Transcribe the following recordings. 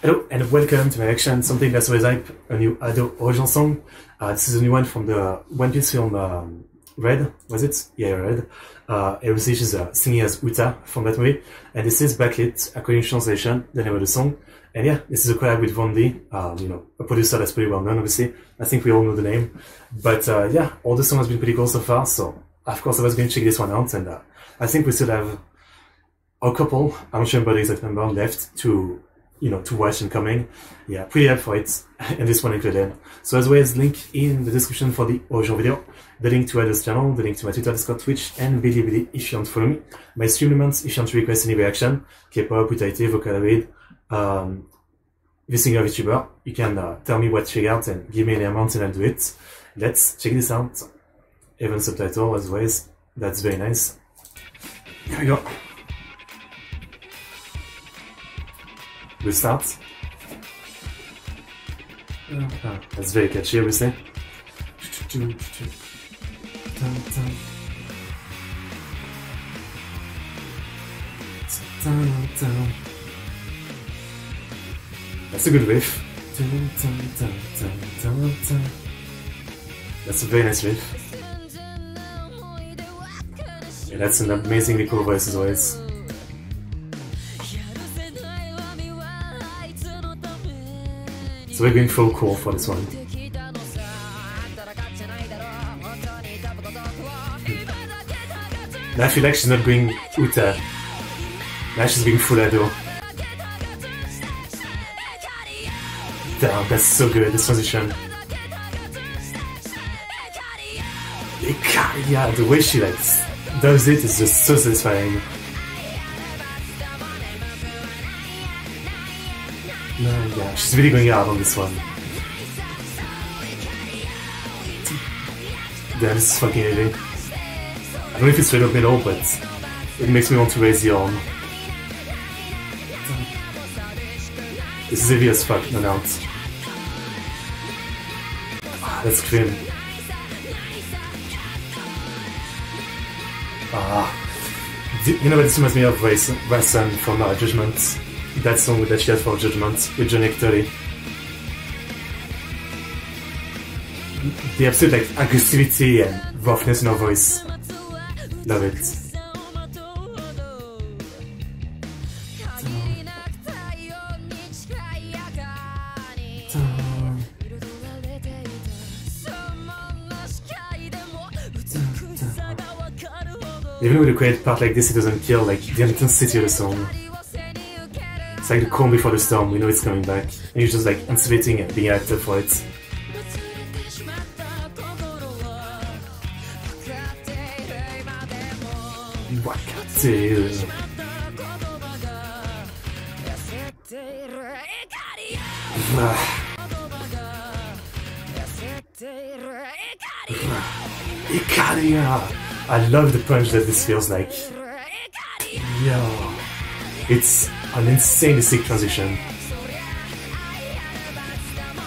Hello and welcome to my reaction. Something that's always hype, a new Ado original song. Uh, this is a new one from the One Piece film um, Red, was it? Yeah, Red. Uh, obviously she's uh, singing as Uta from that movie. And this is Backlit, according to translation, the name of the song. And yeah, this is a collab with Vaundy, um, you know, a producer that's pretty well known, obviously. I think we all know the name. But uh, yeah, all the song has been pretty cool so far, so of course I was going to check this one out, and uh, I think we still have a couple, I'm not sure about the exact number, left to you know, to watch and coming. Yeah, pretty up for it, and this one included. So as always, link in the description for the original video, the link to Ado's channel, the link to my Twitter, Discord, Twitch, and Bilibili if you want to follow me. My stream elements if you want to request any reaction, K-pop, Utaite, Vocaloid, um, every single VTuber, you can uh, tell me what you got and give me any amount and I'll do it. Let's check this out. Even subtitle as always, that's very nice. Here we go. We start. Ah, that's very catchy, obviously. That's a good riff. That's a very nice riff. Yeah, that's an amazingly cool voice as always. So we're going full core for this one. Now I feel like she's not going Uta. Now she's going full Ado. Damn, that's so good, this transition. Yeah, the way she like does it is just so satisfying. She's really going out on this one. Damn, this is fucking heavy. I don't know if it's straight up middle, but it makes me want to raise the arm. This is heavy as fuck, no doubt. Ah, that's clean. Ah. You know what this reminds me of Rasen from uh, Judgment that song that she has for Judgment with Johnny 30. The absolute like aggressivity and roughness in her voice. Love it. Even with a quiet part like this, it doesn't kill like the intensity of the song. It's like the calm before the storm, we know it's coming back. And you're just like anticipating and being active for it. I love the punch that this feels like. Yo. It's an insanely sick transition.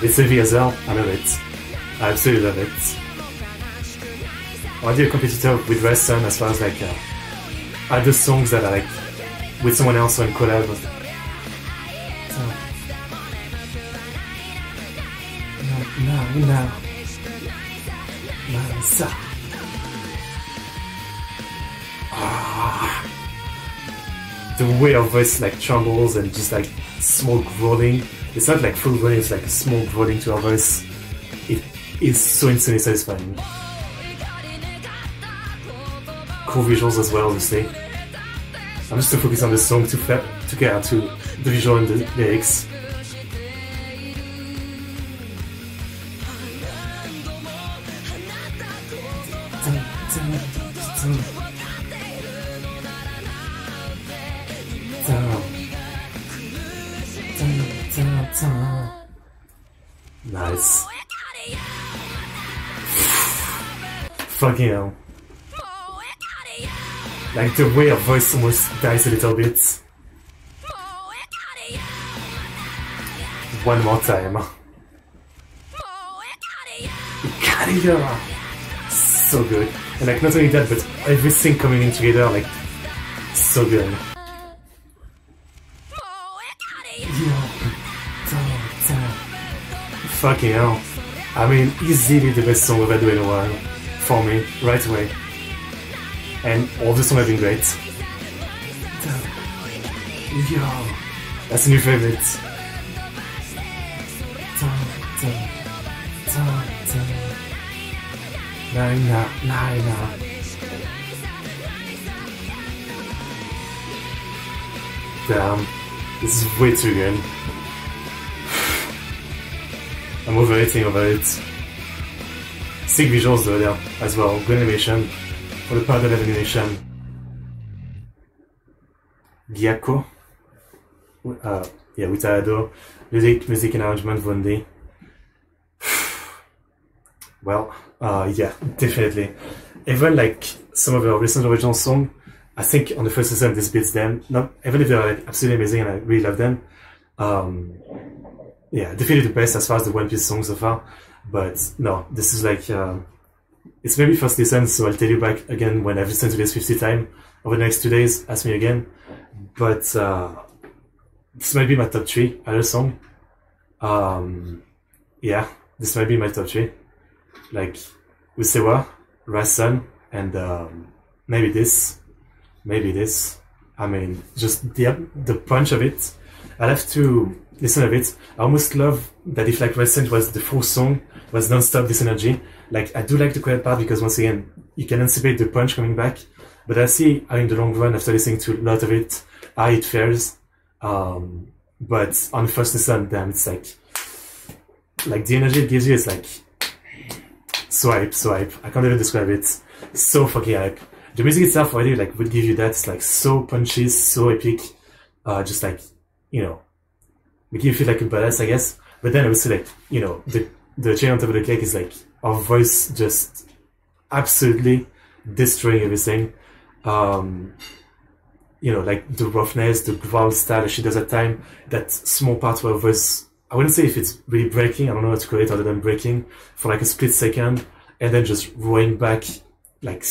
It's as well, I love it. I absolutely love it. Are you a competitor with Sun as far as like uh, other songs that are like with someone else or in collab? So, no, no, no. Mansa. The way her voice like trembles and just like small growling. It's not like full growling, it's like a small growling to her voice. It is so insanely satisfying. Cool visuals as well, obviously. I'm just too focused on the song to, to care to the visual and the lyrics. Nice. Fucking hell. Like the way her voice almost dies a little bit. One more time. Ikaria! So good. And like not only that, but everything coming in together, like so good. Fucking hell. I mean, easily the best song we've ever in a while. For me, right away. And all the songs have been great. Yo, that's a new favorite. Nein, nein. Damn, this is way too good. I'm overrating over it. Sick visuals though there as well. Good animation. For the part of animation. Gyakko. Uh, yeah, Utada. Music, music and arrangement, Vaundy. well, uh, yeah, definitely. Even like some of our recent original song, I think on the first listen this beats them. Not even if they're like absolutely amazing and I really love them. Um, yeah, definitely the best as far as the One Piece songs so far. But no, this is like uh, it's maybe first listen, so I'll tell you back again when I've listened to this 50 times over the next two days. Ask me again. But uh, this might be my top three other song. Um, yeah, this might be my top three. Like Usseewa, Rasen, and um, maybe this, maybe this. I mean, just the the punch of it. I'll have to listen a bit. I almost love that if like Rasen was the full song, was non-stop this energy. Like I do like the quiet part because once again, you can anticipate the punch coming back. But I see how in the long run, after listening to a lot of it, how it fares. Um, but on the first listen, damn, it's like, like the energy it gives you is like, swipe, swipe. I can't even describe it. So fucking hype. The music itself already like would give you that. It's like so punchy, so epic. Uh, just like, you know, making you feel like a badass, I guess. But then I say like, you know, the the cherry on top of the cake is like our voice just absolutely destroying everything. Um, you know, like the roughness, the growl style she does at time, that small part where her voice, I wouldn't say if it's really breaking, I don't know how to call it other than breaking for like a split second and then just roaring back like,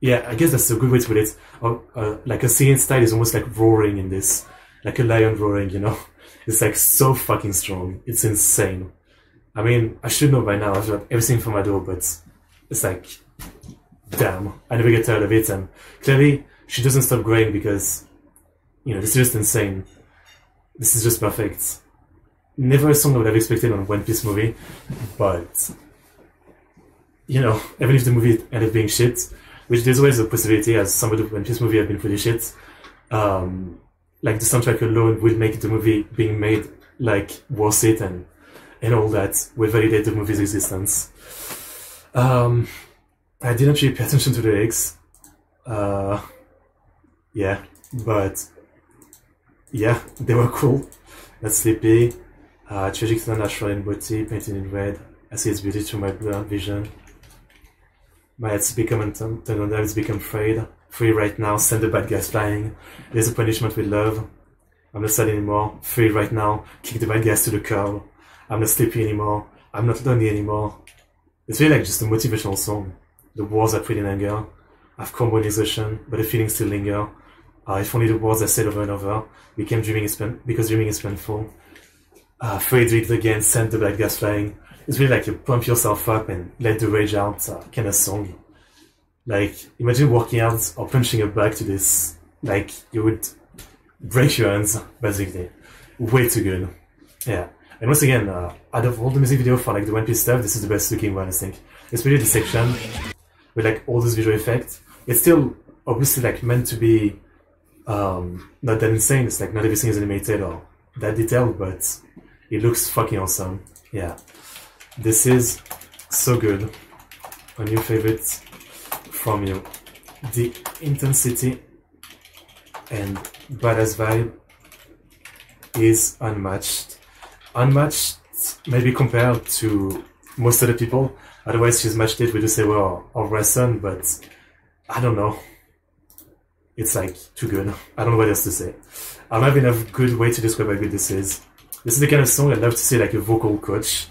yeah, I guess that's a good way to put it. Uh, like a singing style is almost like roaring in this, like a lion roaring, you know? It's like so fucking strong. It's insane. I mean, I should know by now. I've got everything from my door, but it's like, damn, I never get tired of it. And clearly, she doesn't stop growing because, you know, this is just insane. This is just perfect. Never a song I would have expected on a One Piece movie, but, you know, even if the movie ended up being shit, which there's always a possibility, as some of the One Piece movie have been pretty shit, um, like the soundtrack alone will make the movie being made like worth it and and all that will validate the movie's existence. Um, I didn't really pay attention to the lyrics. Uh, yeah, but yeah, they were cool. That's sleepy. Uh, tragic natural in body, painted in red. I see its beauty through my blurred vision. My head's become turned on it's become frayed. Free right now, send the bad guys flying. There's a punishment with love. I'm not sad anymore. Free right now, kick the bad guys to the curb. I'm not sleepy anymore. I'm not lonely anymore. It's really like just a motivational song. The words are pretty in anger. I've come with exhaustion, but the feelings still linger. Uh, if only the words I said over and over became dreaming is pain- because dreaming is painful. Uh, to it again, send the bad guys flying. It's really like you pump yourself up and let the rage out uh, kind of song. Like, imagine working out or punching a bag to this. Like, you would break your hands, basically. Way too good. Yeah. And once again, uh, out of all the music video for like the One Piece stuff, this is the best looking one, I think. It's really the section with like all those visual effects. It's still obviously like meant to be um, not that insane. It's like not everything is animated or that detailed, but it looks fucking awesome. Yeah. This is so good. A new favorite from you. The intensity and badass vibe is unmatched. Unmatched, maybe compared to most other people. Otherwise, she's matched it with Usseewa, or Rasen, but I don't know. It's like too good. I don't know what else to say. I don't have enough good way to describe how good this is. This is the kind of song I'd love to see like a vocal coach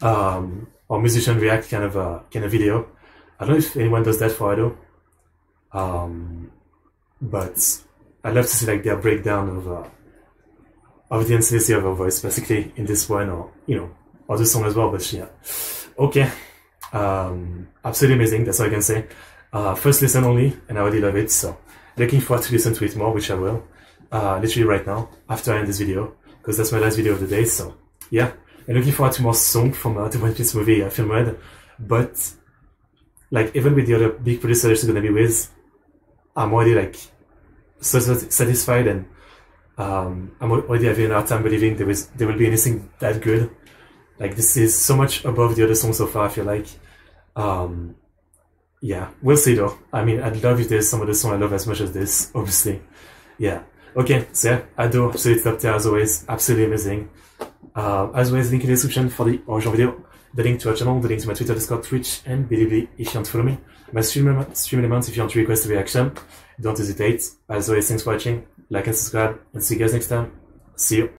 um, or musician react kind of a kind of video. I don't know if anyone does that for Ado. Um, but I'd love to see like their breakdown of uh, of the intensity of her voice, basically in this one, or you know, other song as well, but yeah. Okay. Um, absolutely amazing. That's all I can say. Uh, first listen only, and I already love it. So looking forward to listen to it more, which I will, uh, literally right now after I end this video, because that's my last video of the day. So yeah, and looking forward to more song from uh, the One Piece movie, uh, Film Red. But like even with the other big producers I'm gonna be with, I'm already like so satisfied and um, I'm already having a hard time believing there is there will be anything that good. Like this is so much above the other song so far. I feel like, um, yeah, we'll see though. I mean, I'd love if there's some of the song I love as much as this. Obviously, yeah. Okay, so yeah, I do absolutely top tier as always, absolutely amazing. Uh, as always, link in the description for the original video, the link to our channel, the link to my Twitter, Discord, Twitch, and Bilibili if you want to follow me. My stream, stream elements if you want to request a reaction. Don't hesitate. As always, thanks for watching, like and subscribe, and see you guys next time. See you.